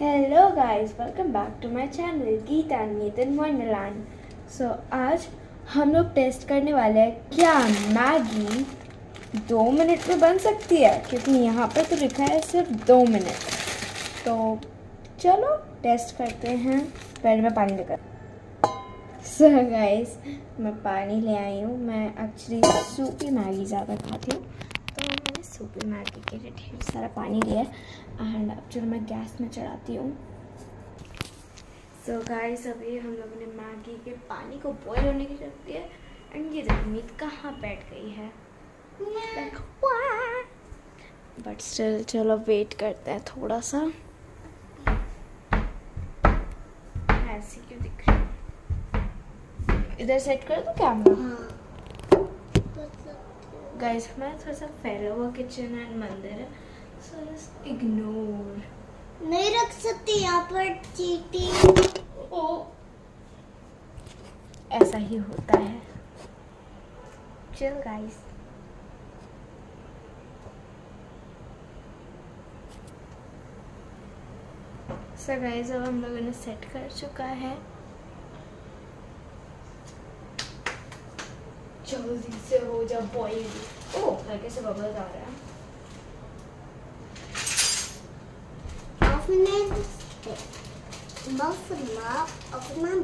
Hello guys welcome back to my channel Geeta Nitin wonderland so आज हम लोग test करने वाले हैं, क्या मैगी दो मिनट में बन सकती है? क्योंकि यहाँ पर तो लिखा है सिर्फ़ दो मिनट तो चलो टेस्ट करते हैं। पहले मैं पानी लेकर सो गाइस मैं पानी ले आई हूँ। मैं एक्चुअली सूखी मैगी ज़्यादा खाती हूँ। तो मैंने सूपी मैगी के लिए ढेर सारा पानी लिया है। एंड अब चलो मैं गैस में चढ़ाती हूँ। सो so गाइस अभी हम लोगों ने मैगी के पानी को बॉईल होने की रख दिया एंड ये देखो, मीट कहाँ बैठ गई है? बट स्टिल चलो वेट करते हैं थोड़ा सा ऐसी क्यों दिख रही है? इधर सेट कर दो कैमरा गाइस हमारा थोड़ा सा फैला हुआ किचन एंड मंदिर है सो जस्ट इग्नोर नहीं रख सकती यहाँ पर चीटी ओ ऐसा ही होता है। चल गाइस सो गाइस अब हम लोगों ने सेट कर चुका है। जल्दी से हो जा बॉईल ओ हल्के से बबल्स आ रहा है आपने मफना अपना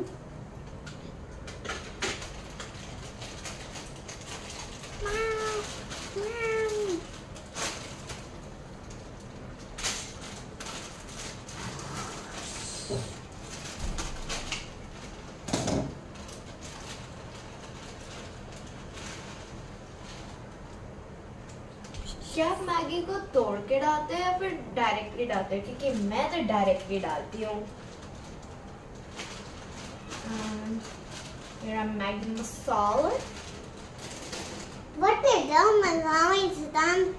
क्या आप मैगी को तोड़ के डालते हैं या फिर डायरेक्टली डालते हैं? क्योंकि मैं तो डायरेक्टली डालती हूँ। Um, मेरा Maggi masala. What is the Malawi Sudan?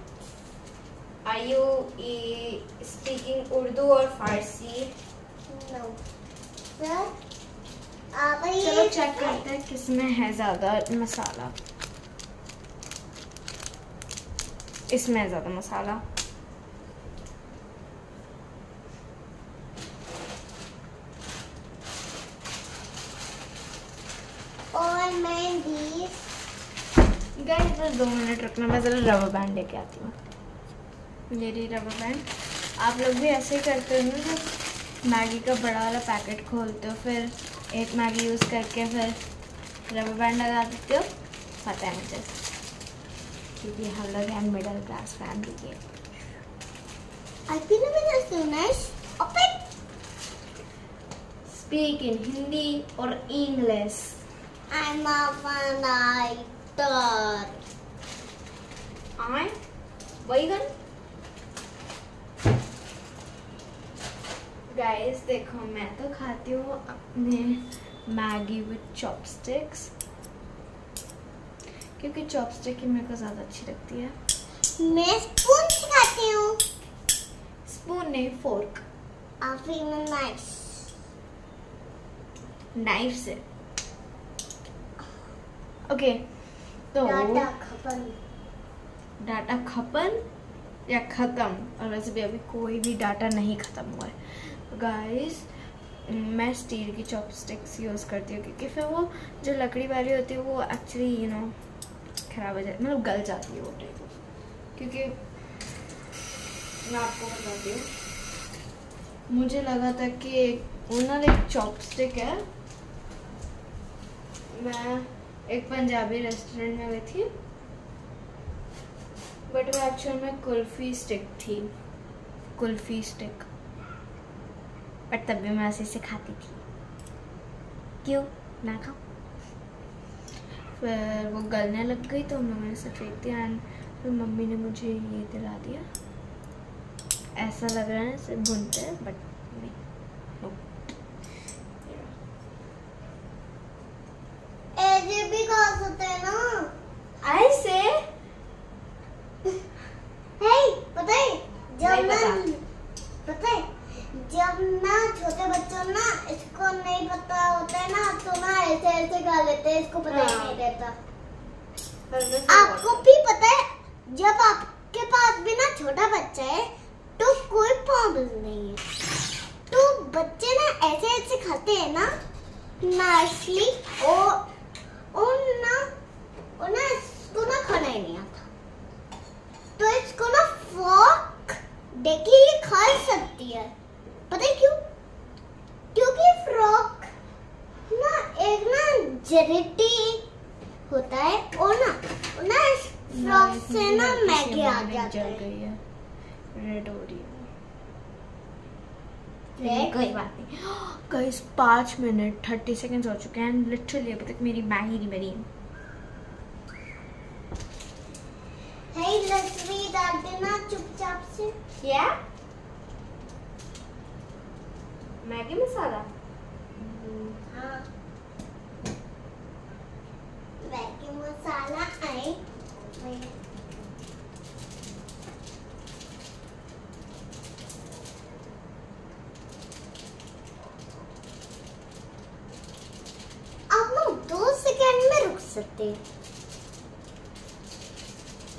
Are you e- speaking Urdu और फारसी No. Sir, चलो चेक करते हैं किसमें है ज़्यादा मसाला। इसमें ज़्यादा मसाला। और मैं भी। गाइस बस दो मिनट रखना मैं ज़रा रबर बैंड लेके आती हूँ। ये रही रबर बैंड आप लोग भी ऐसे ही करते हो ना जब मैगी का बड़ा वाला पैकेट खोलते हो फिर एक मैगी यूज़ करके फिर रबर बैंड लगा देते हो पता है मुझे। क्योंकि हम लोग हैं मिडिल क्लास फैमिली के I feel so nice. Open. Speak in Hindi और इंग्लिश I'm a writer. आए बैगन गाइस देखो मैं तो खाती हूँ अपने मैगी विद चॉपस्टिक्स क्योंकि चॉपस्टिक ही मेरे को ज़्यादा अच्छी लगती है। मैं स्पून से खाती हूँ। स्पून नहीं फोर्क nice. नाइफ से। ओके तो डाटा खपन। डाटा खपन या ख़त्म? और वैसे भी अभी कोई भी डाटा नहीं ख़त्म हुआ है। गाइस मैं स्टील की चॉपस्टिक्स यूज़ करती हूँ, क्योंकि फिर वो जो लकड़ी वाली होती है, वो एक्चुअली यू नो ख़राब हो जाती मतलब गल जाती है वो टाइप क्योंकि मैं आपको बताती हूँ, मुझे लगा था कि ना एक चॉपस्टिक है। मैं एक पंजाबी रेस्टोरेंट में गई थी बट वो एक्चुअल में कुल्फी स्टिक थी। कुल्फी स्टिक बट तब भी मैं उसे से खाती थी। क्यों? ना खाओ फिर वो गलने लग गई तो मैंने उसे फेंक दिया एंड फिर मम्मी ने मुझे ये दिला दिया। ऐसा लग रहा है सिर्फ़ भूनते हैं बट नहीं no. ऐसे भी खा सकते हैं ना ऐसे हे पता है जब नहीं ना पता। पता है जब ना छोटे बच्चों ना इसको नहीं पता होता है ना तो ना ऐसे ऐसे खा लेते हैं इसको पता ही हाँ। नहीं रहता पर मैं फिर आपको भी पता है जब आपके पास भी ना छोटा बच्चा है तो कोई प्रॉब्लम नहीं है तो करते हैं ना नाइसली ओ ओ ना ओ ना इसको ना खाना ही नहीं आता तो इसको ना फॉक देखिए ये खा ही सकती है पता है क्यों क्योंकि फ्रॉक ना एक ना जरिटी होता है और ना और ना इस फ्रॉक से ना मैगी आ जाता है रेड हो रही है? कोई बात नहीं। पाँच मिनट थर्टी सेकेंड्स हो चुके हैं लिटरली अभी तक मेरी मैगी नहीं बनी है डाल देना चुपचाप से। क्या? मैगी मसाला? हाँ। मैगी मसाला आए आप लोग दो सेकंड में रुक सकते हैं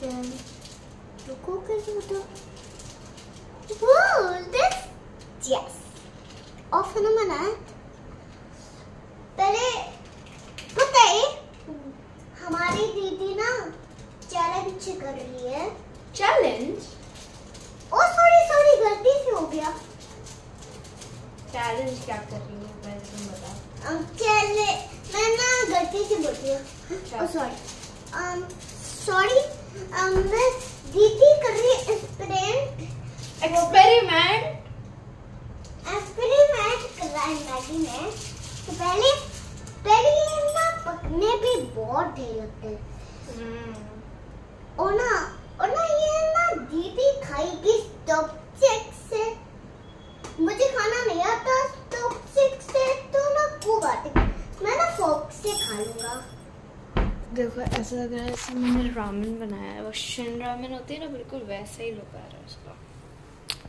Then, रुको कैसे होता Whoa, this yes off phenomenon पहले पता है हमारी दीदी ना चैलेंज कर रही है चैलेंज ओ सॉरी सॉरी गलती से हो गया चैलेंज क्या कर रही हूँ पहले तुम बता चले मैं ना गलती से बोल दिया। सॉरी सॉरी मैं दीदी कर रही एक्सपेरिमेंट एक्सपेरिमेंट एक्सपेरिमेंट कर रहा है मैगी में। तो पहले पहले ना पकने पे बहुत देर लगते हैं और ना और ना ये ना दीदी खाएगी स्टॉपस्टिक से मुझे खाना नहीं आता स्टॉपस्टिक से तो ना खूब आती मैं ना फोक से खा लूँगा देखो ऐसा लग रहा है जैसे मैंने शिन रामेन होती है ना बिल्कुल वैसा ही लुक आ रहा है उसका।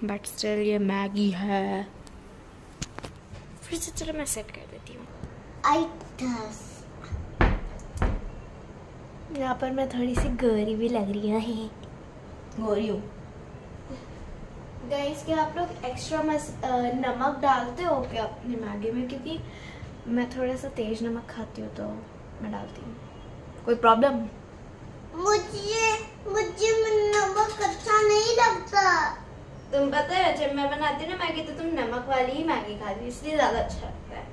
बट स्टिल ये मैगी है। फिर से चलो मैं सेट कर देती हूँ। यहाँ पर मैं थोड़ी सी गोरी भी लग रही है। गोरी हूँ गाइस क्या आप लोग एक्स्ट्रा मस नमक डालते हो क्या अपनी मैगी में? क्योंकि मैं थोड़ा सा तेज नमक खाती हूँ तो मैं डालती हूँ। कोई प्रॉब्लम मुझे मुझे नमक अच्छा नहीं लगता तुम पता है जब मैं बनाती हूँ ना मैगी तो तुम नमक वाली ही मैगी खाती हो इसलिए ज़्यादा अच्छा लगता है।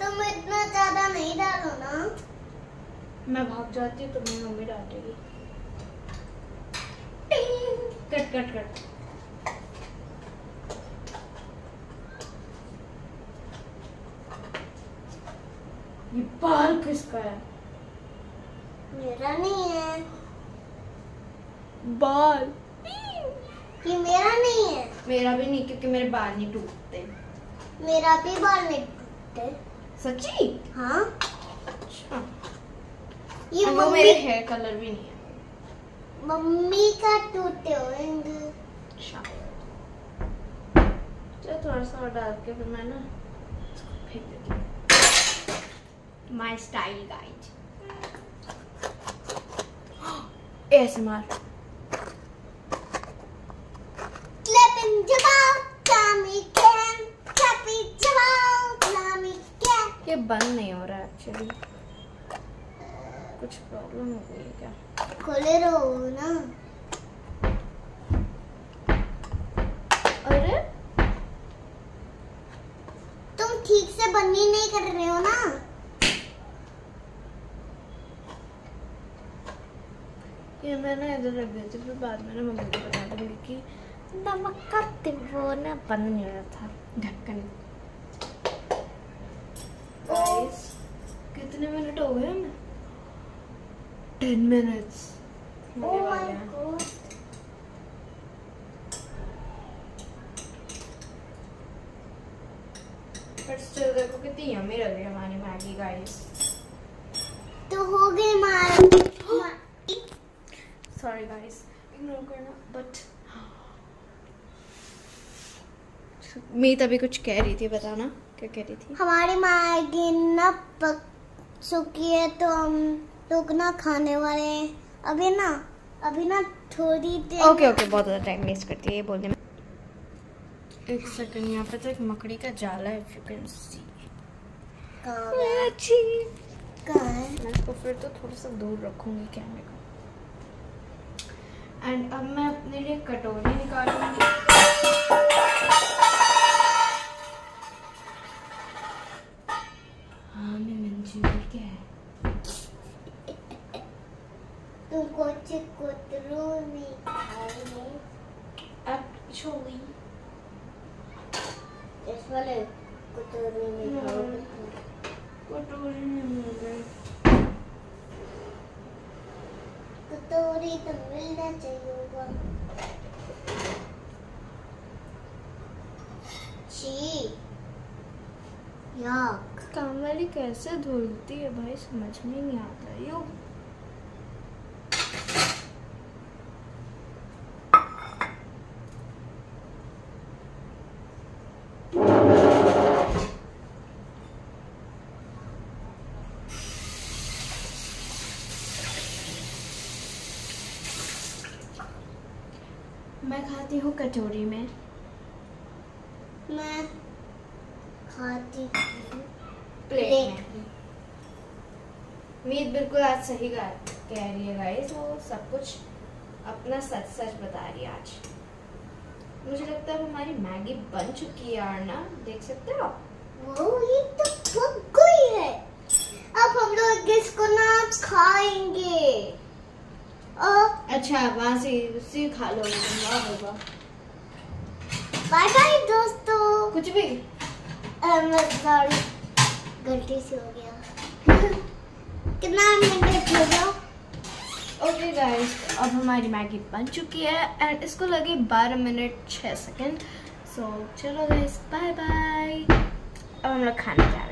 तुम इतना ज़्यादा नहीं डालो ना। मैं भाग जाती हूँ तो मेरी मम्मी डांटेगी। Cut cut cut. ये बाल किसका है? मेरा नहीं है। बाल। ये मेरा नहीं है। मेरा भी नहीं क्योंकि मेरे बाल नहीं टूटते। मेरा भी बाल नहीं टूटते। सच्ची? हाँ। अच्छा। ये वो मेरे हेयर कलर भी नहीं है। मम्मी का टूटे होंगे अच्छा। चलो थोड़ा सा और डाल के फिर मैं ना फेंक देती हूँ। Clapping jabal, can, clapping jabal, Tommy can. ये बंद नहीं हो रहा है एक्चुअली कुछ प्रॉब्लम हो गई है क्या? खोले रहो ना। अरे? तुम ठीक से बंद ही नहीं कर रहे हो ना? ये मैं ना इधर रख देती फिर बाद में ना मम्मी को बता दूँगी कि नमक का वो ना बंद नहीं हो रहा था। ढक्कन। कितने मिनट हो गए हमें टेन मिनट्स बट स्टिल देखो कितनी यम्मी लग रही है हमारी मैगी गाइस तो हो गए मार सॉरी गाइस इग्नोर करना बट मीत अभी कुछ कह रही थी बताना। क्या कह रही थी? हमारी मैगी न पक चुकी है तो हम लोग ना खाने वाले हैं। अभी ना अभी ना थोड़ी देर ओके ओके बहुत ज़्यादा टाइम वेस्ट करती है ये बोलने में। एक सेकंड यहाँ पे तो एक मकड़ी का जाला है इफ़ यू कैन सी कहाँ है? अच्छी कहाँ है? मैं इसको फिर तो थोड़ा सा दूर रखूँगी कैमरे को। एंड अब मैं अपने लिए कटोरी निकालूँगी हाँ मैं मंजूर क्या है तुम कुछ कुतरों में खाएँगे एक्चुअली इस वाले कटोरी में No. खाओगे कटोरी नहीं मिल रही कटोरी चाहिए? होगा छी याक। कैसे धुलती है भाई? समझ में नहीं आता। यू मैं खाती हूँ कटोरी में। मैं खाती प्लेट में। मीत बिल्कुल आज सही कह रही है गाइस वो सब कुछ अपना सच सच बता रही है आज। मुझे लगता है हमारी मैगी बन चुकी है ना देख सकते हो वो ये तो पक गई है। अब हम लोग इसको ना खाएँगे। अच्छा वहाँ से उसी खा लो बाय बाय दोस्तों। कुछ भी। सॉरी गलती से हो गया। कितना मिनट हो गया? ओके गाइस अब हमारी मैगी बन चुकी है एंड इसको लगे 12 मिनट 6 सेकंड सो चलो गाइस बाय बाय अब हम लोग खाने जा रहे हैं।